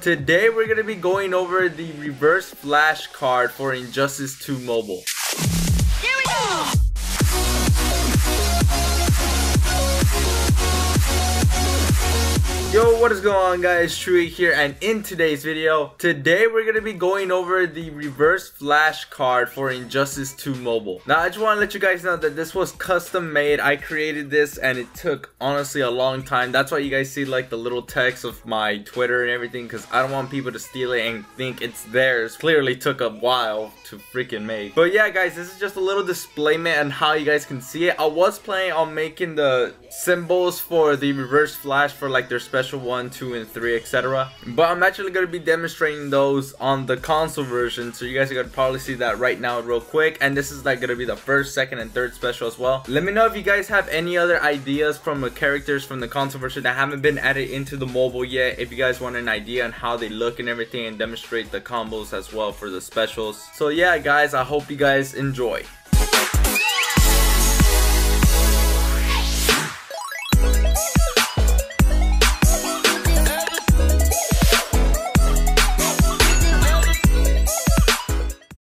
Today we're going to be going over the reverse flash card for Injustice 2 Mobile. Here we go! Yo, what is going on guys? Chewy here and in today's video, today we're going to be going over the reverse flash card for Injustice 2 Mobile. Now I just want to let you guys know that this was custom made. I created this and it took honestly a long time. That's why you guys see like the little text of my Twitter and everything because I don't want people to steal it and think it's theirs. Clearly took a while to freaking make. But yeah guys, this is just a little displayment and how you guys can see it. I was planning on making the symbols for the reverse flash for like their special special 1, 2, and 3, etc. But I'm actually going to be demonstrating those on the console version, so you guys are going to probably see that right now real quick. And this is like going to be the first, second, and third special as well. Let me know if you guys have any other ideas from the characters from the console version that haven't been added into the mobile yet. If you guys want an idea on how they look and everything and demonstrate the combos as well for the specials. So yeah guys, I hope you guys enjoy.